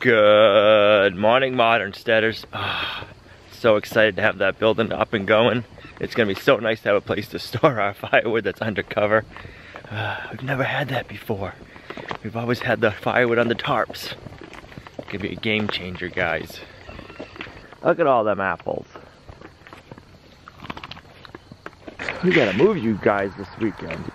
Good morning, Modern Steaders. Oh, so excited to have that building up and going. It's gonna be so nice to have a place to store our firewood that's undercover. Uh, we've never had that before. We've always had the firewood on the tarps. Could be a game changer, guys. Look at all them apples. We gotta move you guys this weekend.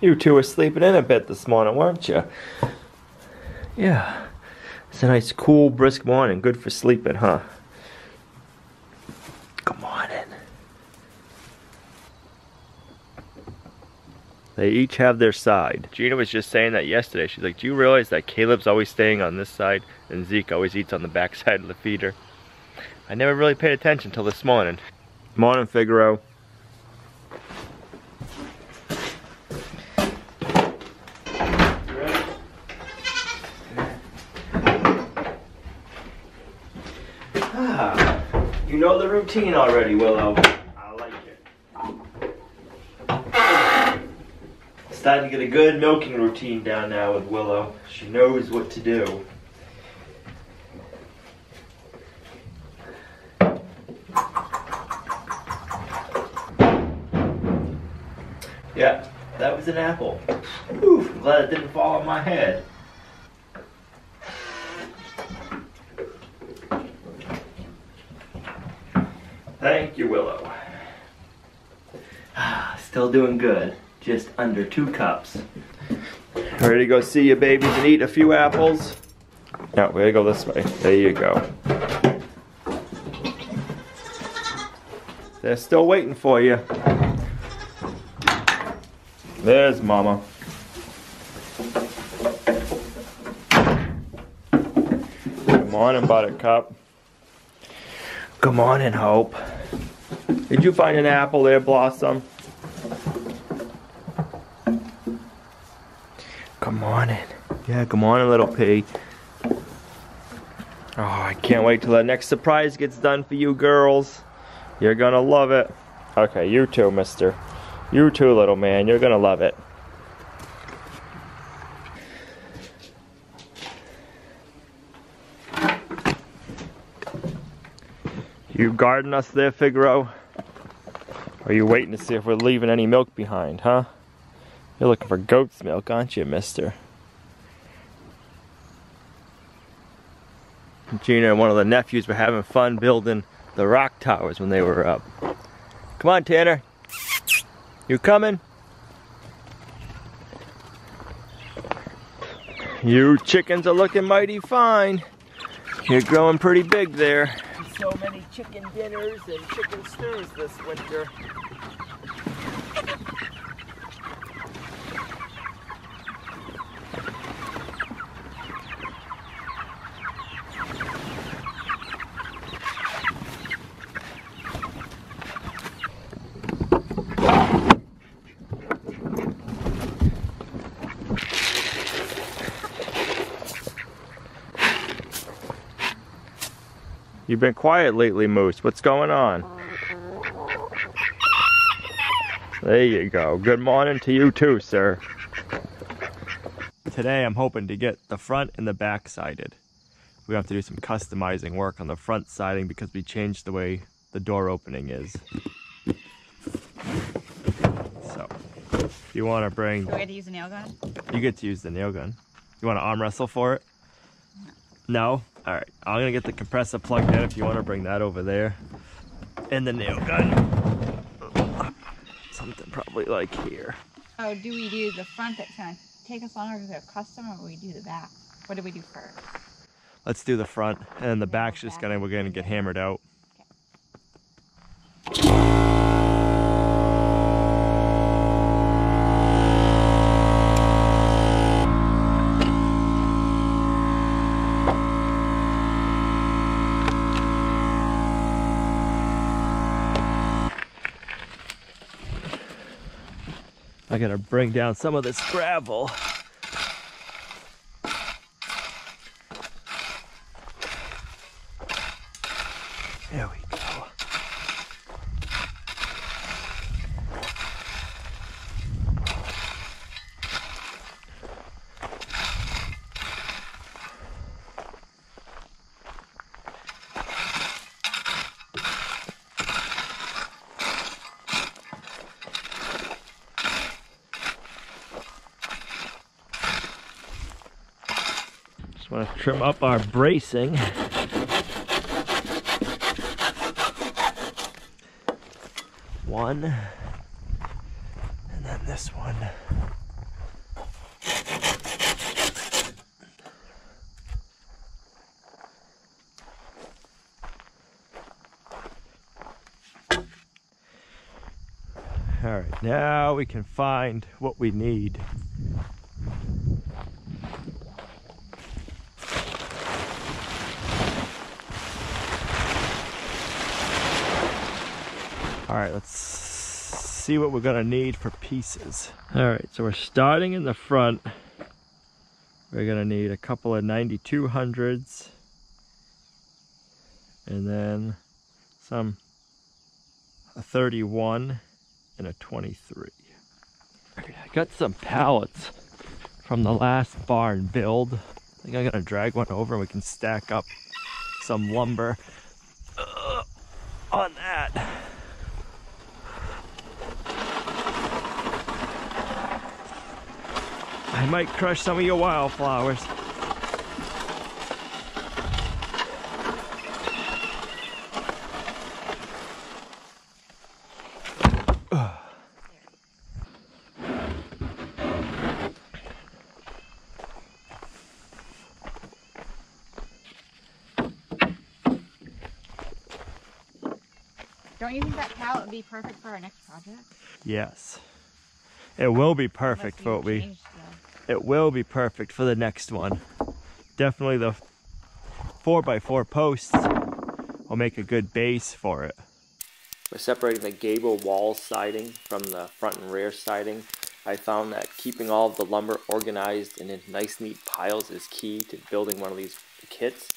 You two were sleeping in a bit this morning, weren't you? Yeah. It's a nice, cool, brisk morning. Good for sleeping, huh? On in. They each have their side. Gina was just saying that yesterday. She's like, do you realize that Caleb's always staying on this side and Zeke always eats on the back side of the feeder? I never really paid attention till this morning. Morning, Figaro. The routine already, Willow. I like it. Starting to get a good milking routine down now with Willow. She knows what to do. Yeah, that was an apple. Oof, I'm glad it didn't fall on my head. Doing good. Just under two cups. Ready to go see your babies and eat a few apples? No, we gotta go this way. There you go. They're still waiting for you. There's Mama. Come Good morning, Buttercup. Good morning, Hope. Did you find an apple there, Blossom? Good in. Yeah, good morning, little pig. Oh, I can't wait till that next surprise gets done for you girls. You're gonna love it. Okay, you too, mister. You too, little man. You're gonna love it. You guarding us there, Figaro? Are you waiting to see if we're leaving any milk behind, huh? You're looking for goat's milk, aren't you, mister? Gina and one of the nephews were having fun building the rock towers when they were up. Come on, Tanner. You coming? You chickens are looking mighty fine. You're growing pretty big there. So many chicken dinners and chicken stews this winter. You've been quiet lately, Moose. What's going on? There you go. Good morning to you too, sir. Today I'm hoping to get the front and the back sided. We have to do some customizing work on the front siding because we changed the way the door opening is. So, if you want to bring... Do we get to use the nail gun? You get to use the nail gun. You want to arm wrestle for it? No? Alright, I'm gonna get the compressor plugged in if you want to bring that over there. And the nail gun. Something probably like here. Oh, do we do the front that's gonna take us longer because we have custom or we do the back? What do we do first? Let's do the front and the back's just gonna, we're gonna get hammered out. Bring down some of this gravel. To trim up our bracing. One, and then this one. All right, now we can find what we need. All right, let's see what we're gonna need for pieces. All right, so we're starting in the front. We're gonna need a couple of 9200s and then some a 31 and a 23. I got some pallets from the last barn build. I think I'm gonna drag one over and we can stack up some lumber uh, on that. I might crush some of your wildflowers. Don't you think that palette would be perfect for our next project? Yes. It will be perfect for what we it will be perfect for the next one. Definitely the four by four posts will make a good base for it. We're separating the gable wall siding from the front and rear siding. I found that keeping all of the lumber organized and in nice neat piles is key to building one of these kits.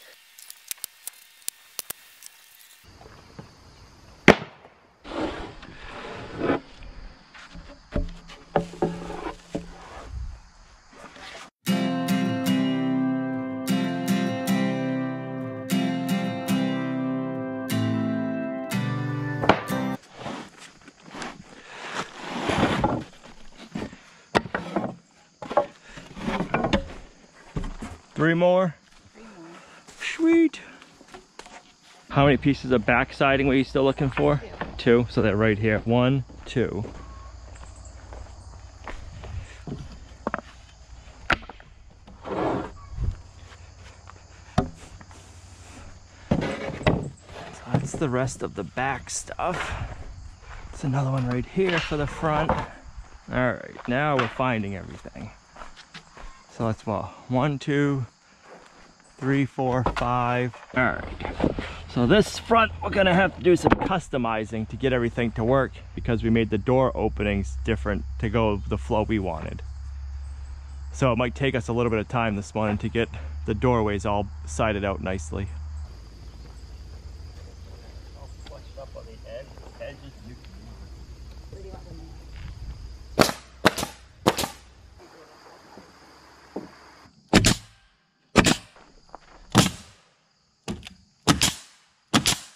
Three more. Three more. Sweet. How many pieces of back siding were you still looking for? Two. Two. So they're right here. One, two. So that's the rest of the back stuff. It's another one right here for the front. All right, now we're finding everything. So that's well, one, two, three, four, five. All right. So this front, we're gonna have to do some customizing to get everything to work because we made the door openings different to go the flow we wanted. So it might take us a little bit of time this morning to get the doorways all sided out nicely. Where do you want them in?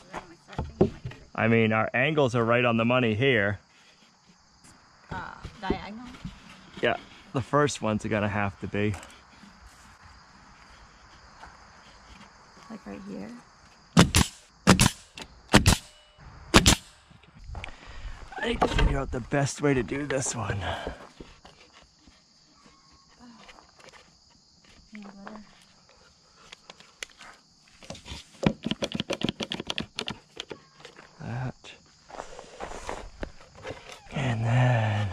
Where am I starting? Like, I mean, our angles are right on the money here. Uh, diagonal? Yeah, the first ones are gonna have to be. Like right here? I need to figure out the best way to do this one. Peanut butter. That. And then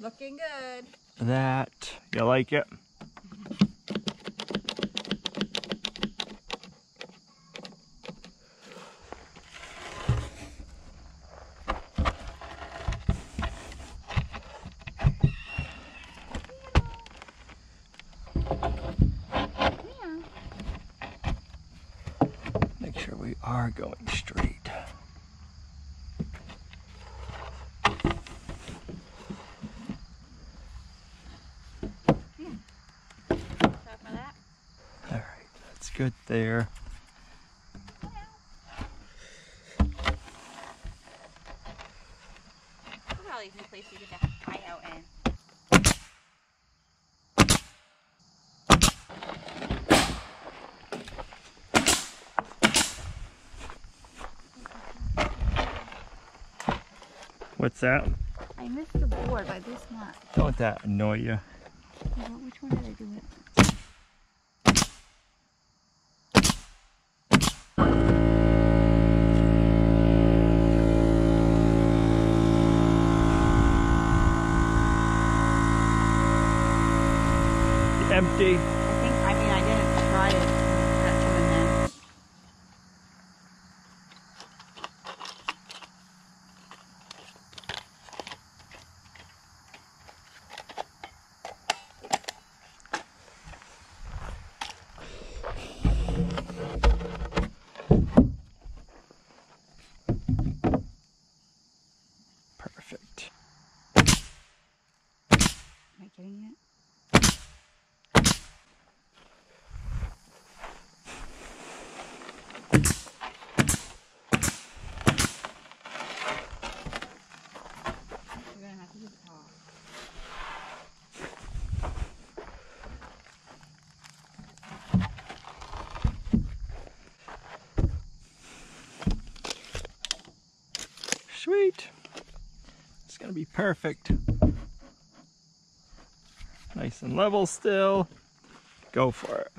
Looking good. that. You like it? Yeah. Make sure we are going straight. Sorry for that. All right, that's good there. Look at all these new places you get to hide out in. What's that? I missed the board by this much. Don't let that annoy you. Which one did I do it? Empty. I think, I mean, I didn't try to cut two in there. Perfect. Am I getting it? We're gonna have to do the top. Sweet. It's gonna be perfect. Nice and level still. Go for it.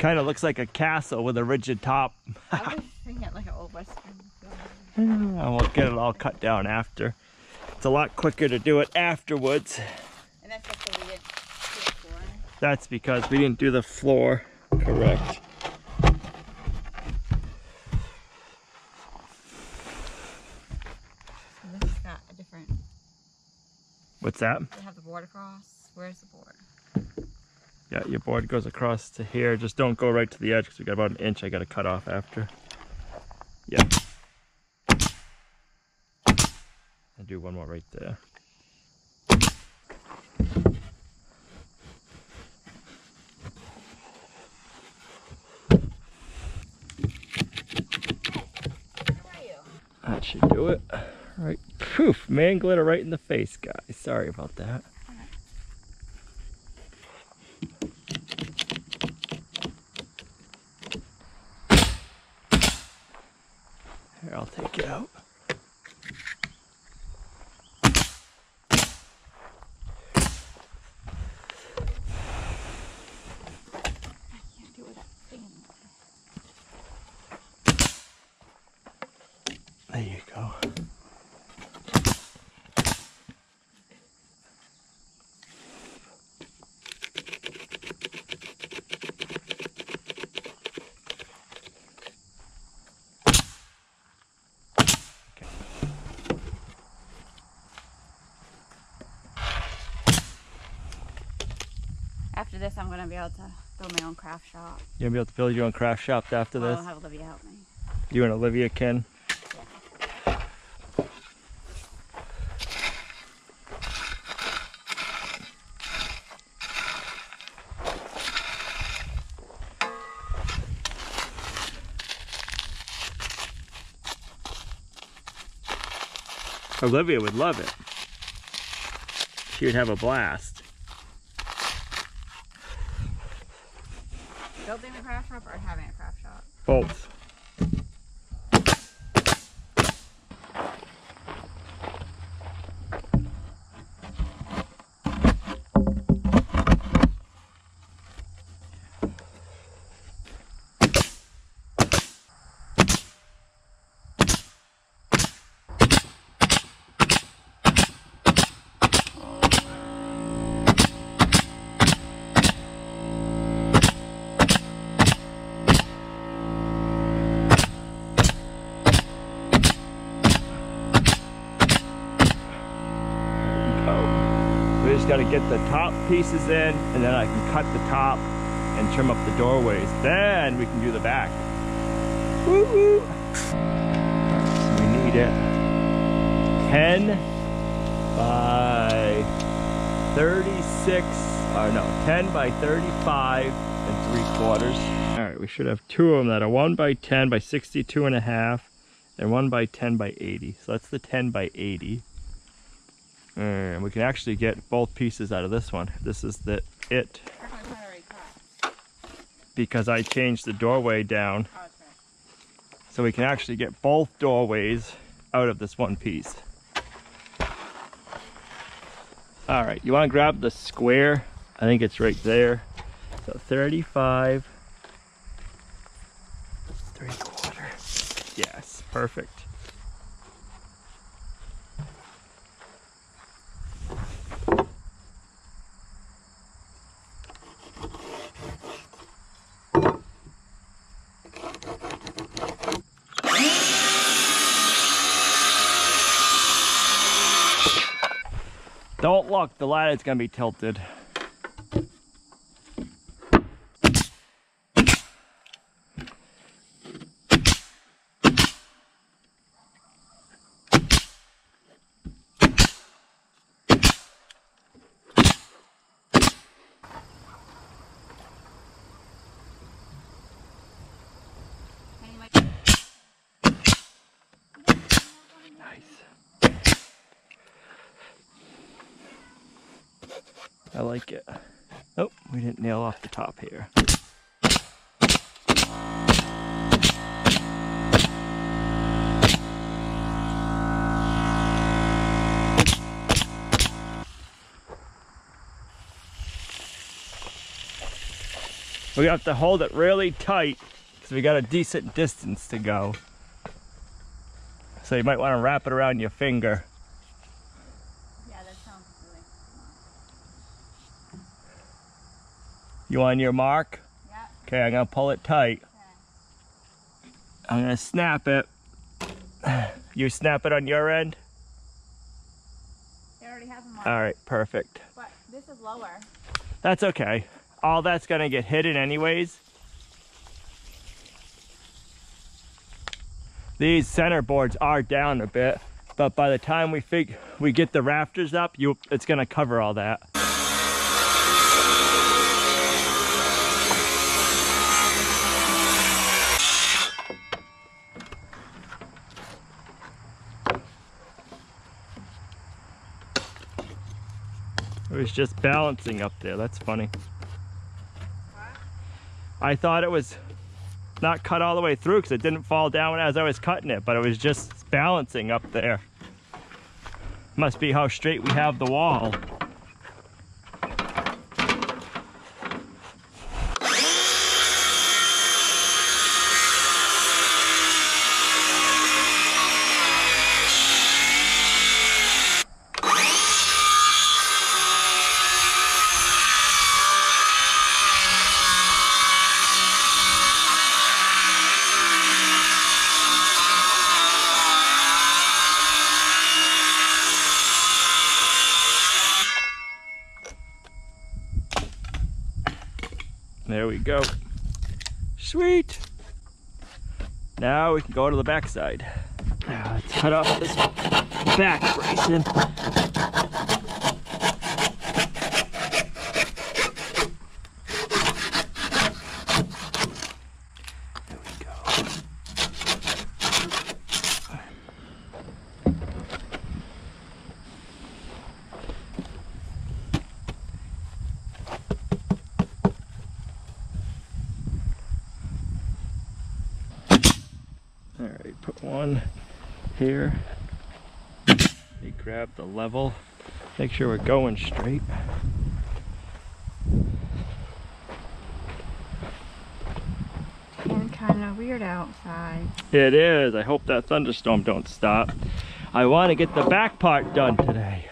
Kind of looks like a castle with a rigid top. I was thinking like an old western film. And we'll get it all cut down after. It's a lot quicker to do it afterwards. And that's just we didn't do it for. That's because we didn't do the floor correct. This has got a different, What's that? they have the board across. Where's the board? Yeah, your board goes across to here. Just don't go right to the edge because we got about an inch I got to cut off after. Yeah. And do one more right there. Where are you? That should do it. Right. Poof, man glitter right in the face, guys. Sorry about that. Here, I'll take it out. Can't do it with that thing. There you go. After this, I'm gonna be able to build my own craft shop. You're gonna be able to build your own craft shop after this. I'll have Olivia help me. You and Olivia can? Olivia would love it. She would have a blast. Building a craft shop or having a craft shop? Both. Get the top pieces in and then I can cut the top and trim up the doorways. Then we can do the back. We need it 10 by 36, or no, 10 by 35 and 3 quarters. All right, we should have two of them that are 1 by 10 by 62 and a half and 1 by 10 by 80. So that's the 10 by 80. And we can actually get both pieces out of this one. This is the it How come it's not already cut? because I changed the doorway down so we can actually get both doorways out of this one piece. All right, you want to grab the square? I think it's right there. So 35, three quarter. Yes, perfect. Don't look, the ladder's gonna be tilted. Nice. I like it. Oh, we didn't nail off the top here. We have to hold it really tight because we got a decent distance to go. So you might want to wrap it around your finger. yeah, that sounds really smart. You on your mark? Yeah, Okay, I'm gonna pull it tight. okay. I'm gonna snap it. You snap it on your end? They already have them on. All right, perfect. But this is lower. That's okay. All that's gonna get hidden anyways. These center boards are down a bit, but by the time we fig we get the rafters up, you it's gonna cover all that. It was just balancing up there. That's funny. I thought it was not cut all the way through because it didn't fall down as I was cutting it, but it was just balancing up there. Must be how straight we have the wall. Go. Sweet. Now we can go to the backside. Cut off this back bracing. There we go. All right, put one here. We grab the level. Make sure we're going straight. And kind of weird outside. It is. I hope that thunderstorm don't stop. I want to get the back part done today.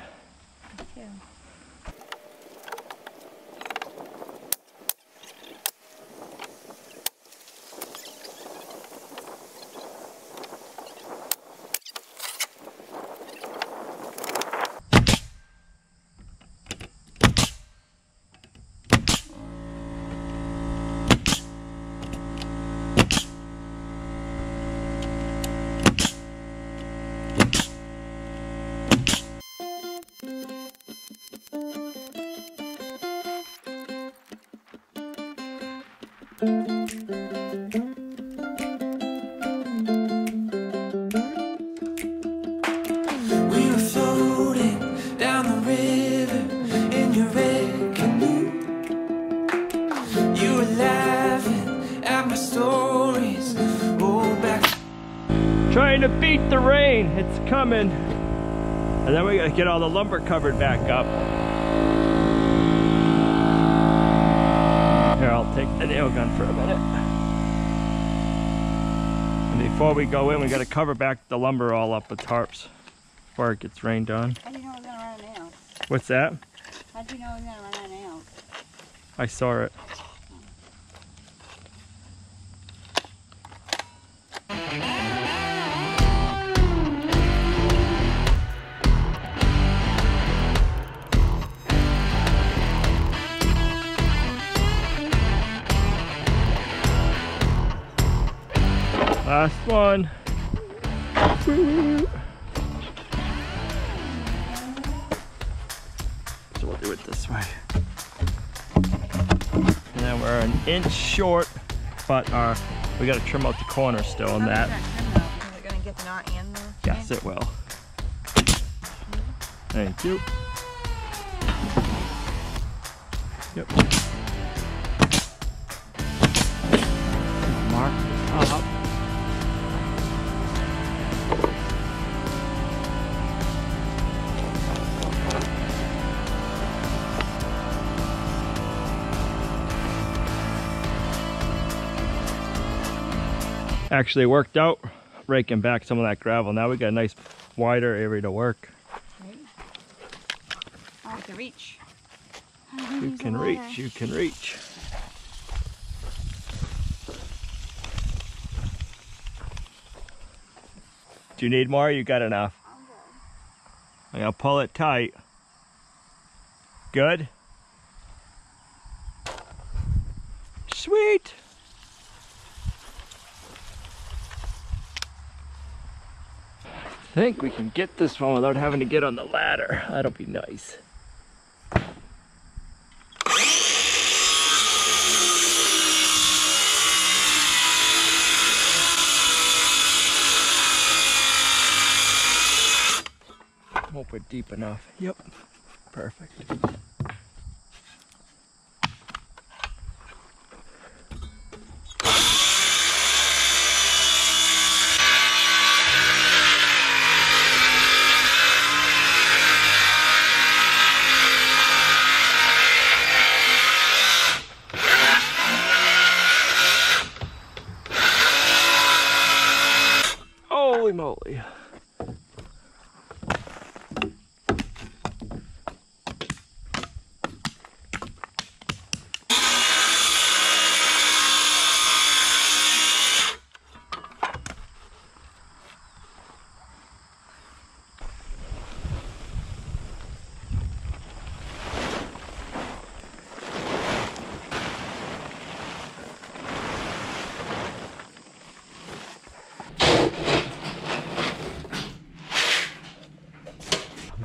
Beat the rain. It's coming. And then we gotta get all the lumber covered back up. Here, I'll take the nail gun for a minute. And before we go in, we gotta cover back the lumber all up with tarps before it gets rained on. How do you know we're gonna run a nail? What's that? How do you know we're gonna run a nail? I saw it. Last one. So we'll do it this way. And then we're an inch short, but our, we gotta trim out the corner still on that. Is get the knot and the? Yes, it will. Thank you. Yep. Actually worked out raking back some of that gravel. Now we got a nice wider area to work. I like to reach. You can reach, you can reach. Do you need more? You got enough. I'm gonna pull it tight. Good? Sweet! Think we can get this one without having to get on the ladder. That'll be nice. Hope we're deep enough. Yep. Perfect.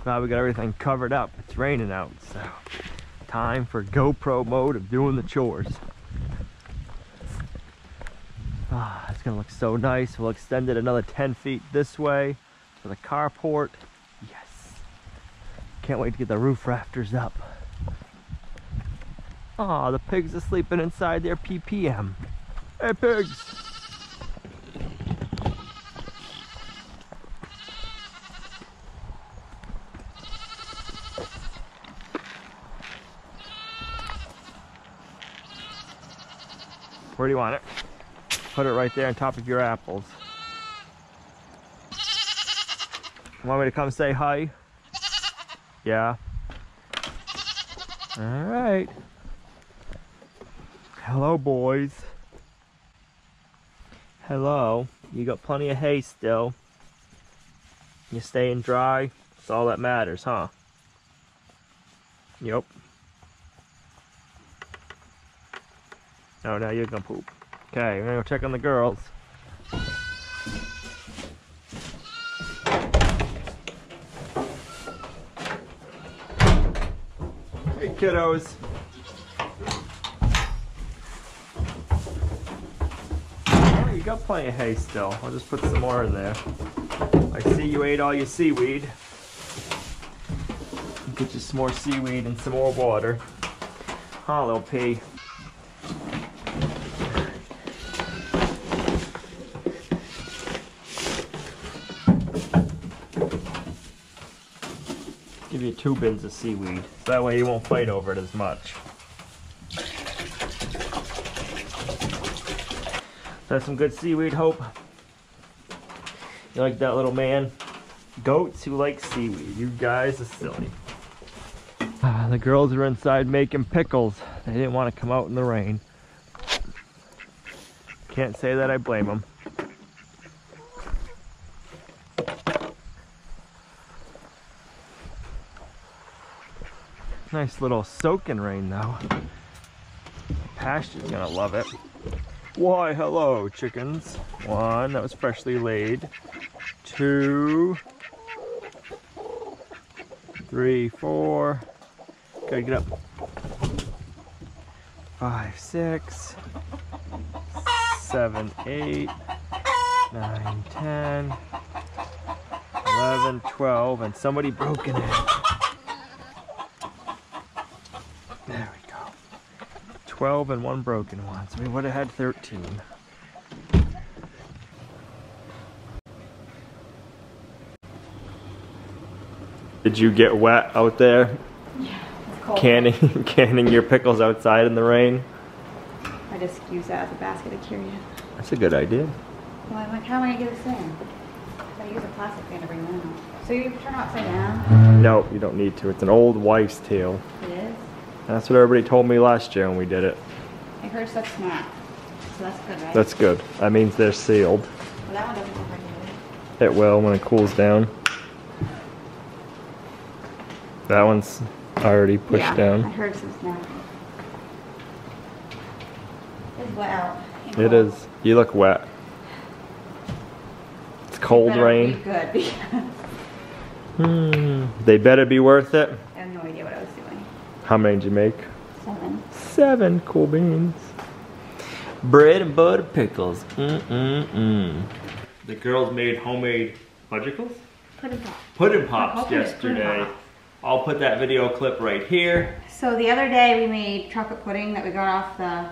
I'm we got everything covered up. It's raining out, so time for GoPro mode of doing the chores. Ah, it's gonna look so nice. We'll extend it another 10 feet this way for the carport. Yes. Can't wait to get the roof rafters up. Ah, the pigs are sleeping inside their PPM. Hey pigs! Where do you want it? Put it right there on top of your apples. Want me to come say hi? Yeah. All right. Hello, boys. Hello. You got plenty of hay still. You staying dry? That's all that matters, huh? Yep. Oh, now you're gonna poop. Okay, we're gonna go check on the girls. Hey, kiddos. Oh, you got plenty of hay still. I'll just put some more in there. I see you ate all your seaweed. Get you some more seaweed and some more water. Huh, little pea. Give you two bins of seaweed. That way you won't fight over it as much. That's some good seaweed, Hope. You like that little man? Goats who like seaweed. You guys are silly. Ah, the girls are inside making pickles. They didn't want to come out in the rain. Can't say that I blame them. Nice little soaking rain though. Pasture's gonna love it. Why, hello, chickens. One that was freshly laid. Two, three, four. Gotta get up. Five, six. Seven, eight. Nine, ten. Eleven, twelve, and somebody broke in it. There we go. 12 and one broken one. So we would have had 13. Did you get wet out there It's cold. canning canning your pickles outside in the rain? I just use that as a basket to carry it. That's a good idea. Well, I'm like, how am I gonna get this in? I use a plastic bin to bring it in. So you turn it upside down? No, you don't need to. It's an old wife's tale. It is? That's what everybody told me last year when we did it. I heard such smart. So that's good, right? That's good. That means they're sealed. Well, that one doesn't look like it. It will when it cools down. That one's already pushed yeah, I down. heard some snapping. It's wet out. and It cold. is. You look wet. It's cold rain. Be good because Hmm. They better be worth it. I have no idea what I was doing. How many did you make? Seven. Seven cool beans. Bread and butter pickles. Mm-mm-mm. The girls made homemade fudgicles? Pudding pop. Pudding pops hoping it's pudding yesterday. I'll put that video clip right here. So the other day we made chocolate pudding that we got off the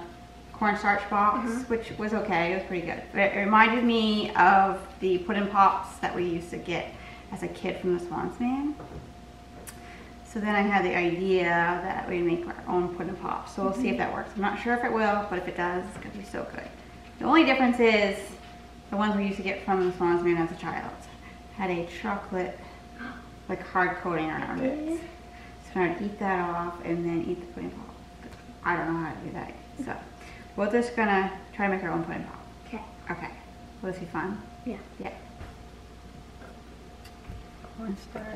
cornstarch box, Mm-hmm. which was okay. It was pretty good. But it reminded me of the pudding pops that we used to get as a kid from the Schwan's Man. So then I had the idea that we'd make our own pudding pops. So we'll see if mm-hmm. that works. I'm not sure if it will, but if it does, it's gonna be so good. The only difference is the ones we used to get from the Schwan's Man as a child had a chocolate, like hard coating around it. So I'd eat that off and then eat the pudding pop. I don't know how to do that. So we're just gonna try to make our own pudding pop. Okay. Okay. Will this be fun? Yeah. Yeah.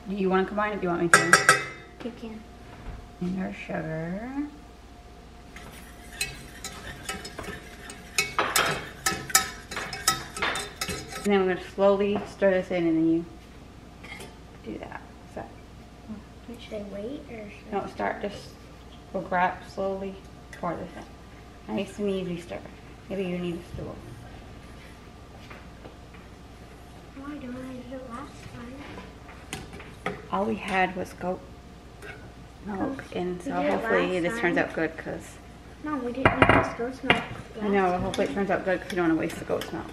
Do you want to combine it? Do you want me to? You can. And our sugar. And then we're gonna slowly stir this in and then you do that. So, Should I wait or should don't start, just go grab slowly pour this in. Nice and easy stir. Maybe you need a stool. Why don't I do it last time? All we had was goat milk oh. and so it hopefully this turns out good because No, we didn't use this goat's milk. I know, hopefully it turns out good because you don't want to waste the goat's milk.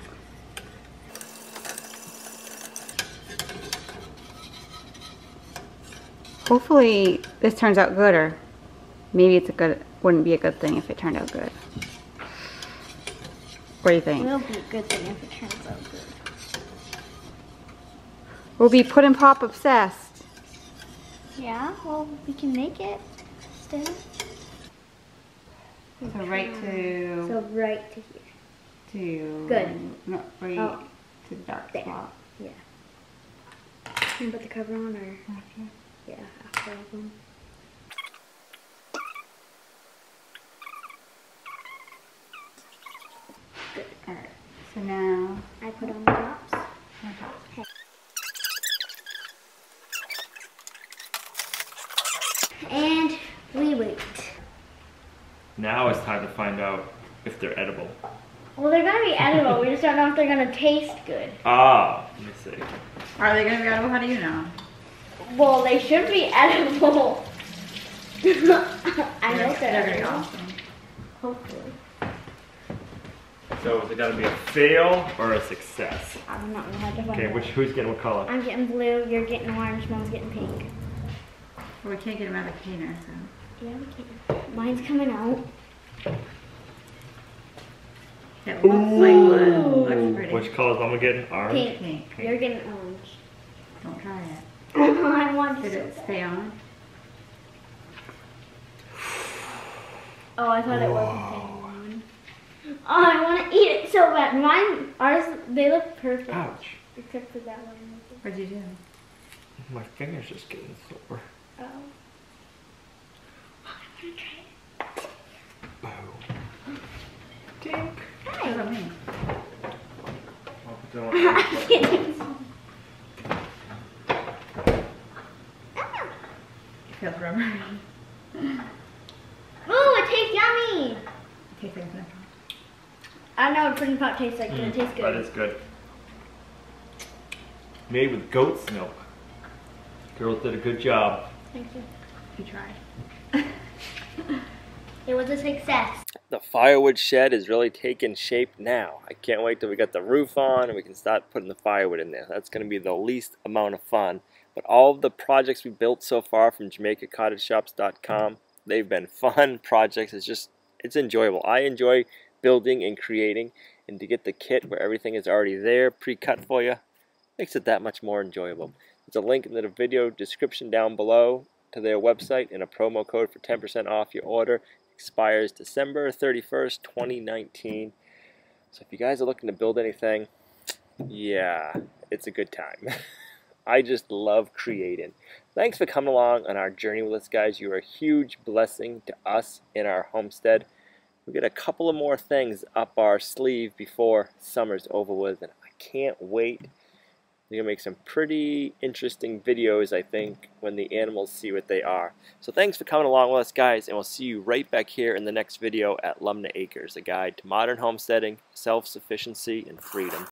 Hopefully this turns out good or maybe it's a good, wouldn't be a good thing if it turned out good. What do you It think? will be a good thing if it turns out good. We'll be pudding pop obsessed. Yeah, well, we can make it still. So right to, So right to here. to. Good. No, right Oh. to the dark There. spot. Yeah. Can you put the cover on or? Yeah, after all of them. Alright, so now, I put on the tops. on top. And we wait. Now it's time to find out if they're edible. Well, they're gonna be edible. we just don't know if they're gonna taste good. Ah, let me see. Are they gonna be edible? How do you know? Well, they should be edible. I They're- hope they're, They're gonna be edible. awesome. Hopefully. So is it gonna be a fail or a success? I'm not gonna have to find Okay, which who's getting what color? I'm getting blue, you're getting orange, mom's getting pink. Well, we can't get them out of the container, so. Yeah, we can. Mine's coming out. It looks like wood. Looks pretty. Which colors? I'm gonna get orange. Pink. Pink. You're getting orange. Don't try it. I want Did to. it stay on? Oh, I thought it wasn't staying on. Oh, I want to eat it so bad. Mine, ours, they look perfect. Ouch. Except for that one. What'd you do? My finger's just getting sore. Oh. I want to try it. Boo. Dink. What about me? It feels rubbery. Oh, it tastes yummy. Tastes like that. I know what pudding pop tastes like, but it tastes good. That is good. Made with goat's milk. Girls did a good job. Thank you. You tried. It was a success. The firewood shed is really taking shape now. I can't wait till we got the roof on and we can start putting the firewood in there. That's going to be the least amount of fun. But all of the projects we built so far from JamaicaCottageShops.com, they've been fun projects. It's just, it's enjoyable. I enjoy building and creating and to get the kit where everything is already there, pre-cut for you, makes it that much more enjoyable. There's a link in the video description down below to their website and a promo code for 10% off your order expires December 31st, 2019. So if you guys are looking to build anything, yeah, it's a good time. I just love creating. Thanks for coming along on our journey with us, guys. You are a huge blessing to us in our homestead. We got a couple of more things up our sleeve before summer's over with, and I can't wait. We're gonna make some pretty interesting videos, I think, when the animals see what they are. So thanks for coming along with us, guys, and we'll see you right back here in the next video at Lumnah Acres, a guide to modern homesteading, self-sufficiency, and freedom.